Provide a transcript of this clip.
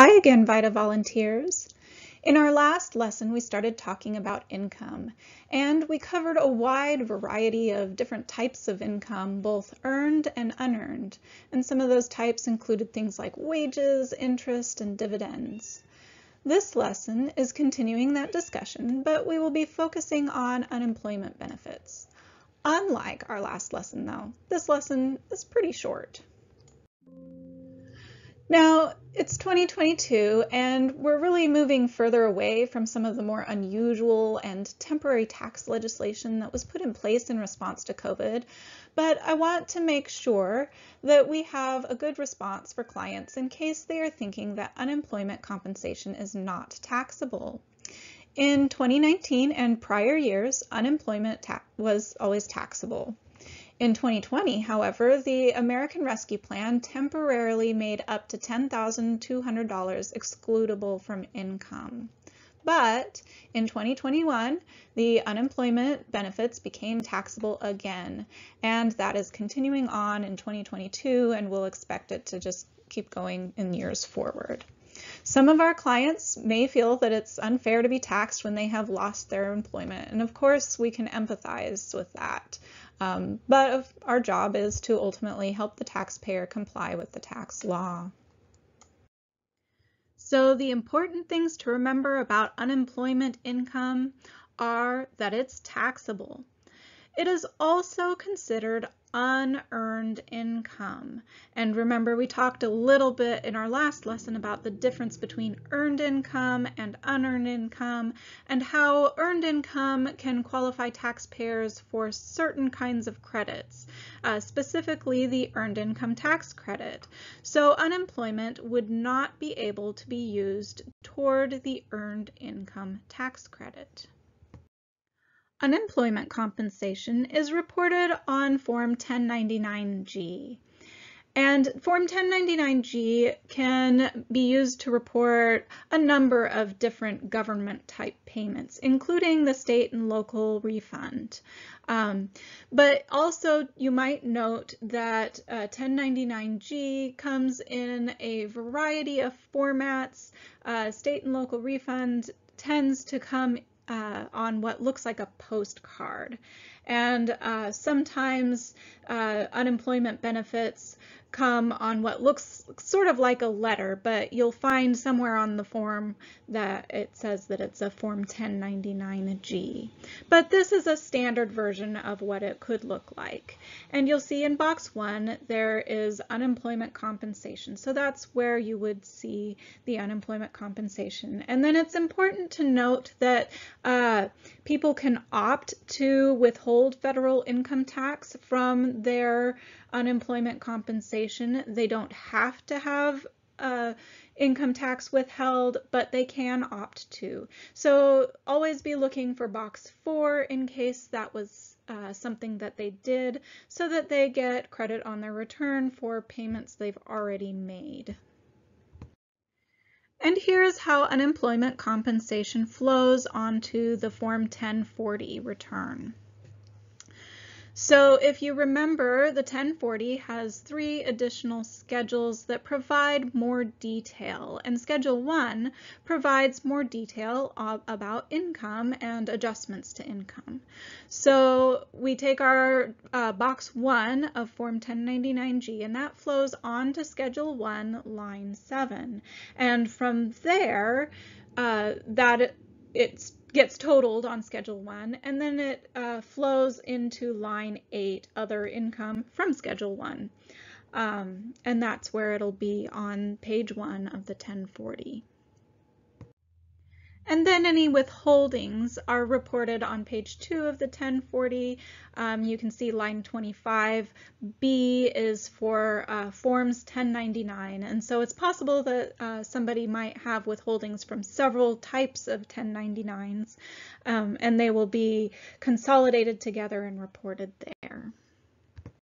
Hi again, VITA volunteers. In our last lesson, we started talking about income, and we covered a wide variety of different types of income, both earned and unearned. And some of those types included things like wages, interest, and dividends. This lesson is continuing that discussion, but we will be focusing on unemployment benefits. Unlike our last lesson, though, this lesson is pretty short. Now, it's 2022 and we're really moving further away from some of the more unusual and temporary tax legislation that was put in place in response to COVID, but I want to make sure that we have a good response for clients in case they are thinking that unemployment compensation is not taxable. In 2019 and prior years, unemployment was always taxable. In 2020, however, the American Rescue Plan temporarily made up to $10,200 excludable from income. But in 2021, the unemployment benefits became taxable again, and that is continuing on in 2022, and we'll expect it to just keep going in years forward. Some of our clients may feel that it's unfair to be taxed when they have lost their employment, and of course we can empathize with that. Um, but our job is to ultimately help the taxpayer comply with the tax law. So the important things to remember about unemployment income are that it's taxable. It is also considered unearned income. And remember, we talked a little bit in our last lesson about the difference between earned income and unearned income and how earned income can qualify taxpayers for certain kinds of credits, uh, specifically the earned income tax credit. So unemployment would not be able to be used toward the earned income tax credit. Unemployment compensation is reported on Form 1099-G. And Form 1099-G can be used to report a number of different government type payments, including the state and local refund. Um, but also you might note that uh, 1099-G comes in a variety of formats. Uh, state and local refund tends to come uh, on what looks like a postcard. And uh, sometimes uh, unemployment benefits come on what looks sort of like a letter, but you'll find somewhere on the form that it says that it's a Form 1099-G. But this is a standard version of what it could look like. And you'll see in box one, there is unemployment compensation. So that's where you would see the unemployment compensation. And then it's important to note that uh, people can opt to withhold federal income tax from their unemployment compensation. They don't have to have uh, income tax withheld, but they can opt to. So always be looking for box four in case that was uh, something that they did so that they get credit on their return for payments they've already made. And here's how unemployment compensation flows onto the Form 1040 return. So if you remember, the 1040 has three additional schedules that provide more detail. And Schedule 1 provides more detail about income and adjustments to income. So we take our uh, box 1 of Form 1099-G and that flows on to Schedule 1, line 7. And from there, uh, that it's gets totaled on Schedule 1, and then it uh, flows into line 8, other income from Schedule 1. Um, and that's where it'll be on page 1 of the 1040. And then any withholdings are reported on page 2 of the 1040. Um, you can see line 25. B is for uh, forms 1099. And so it's possible that uh, somebody might have withholdings from several types of 1099s, um, and they will be consolidated together and reported there.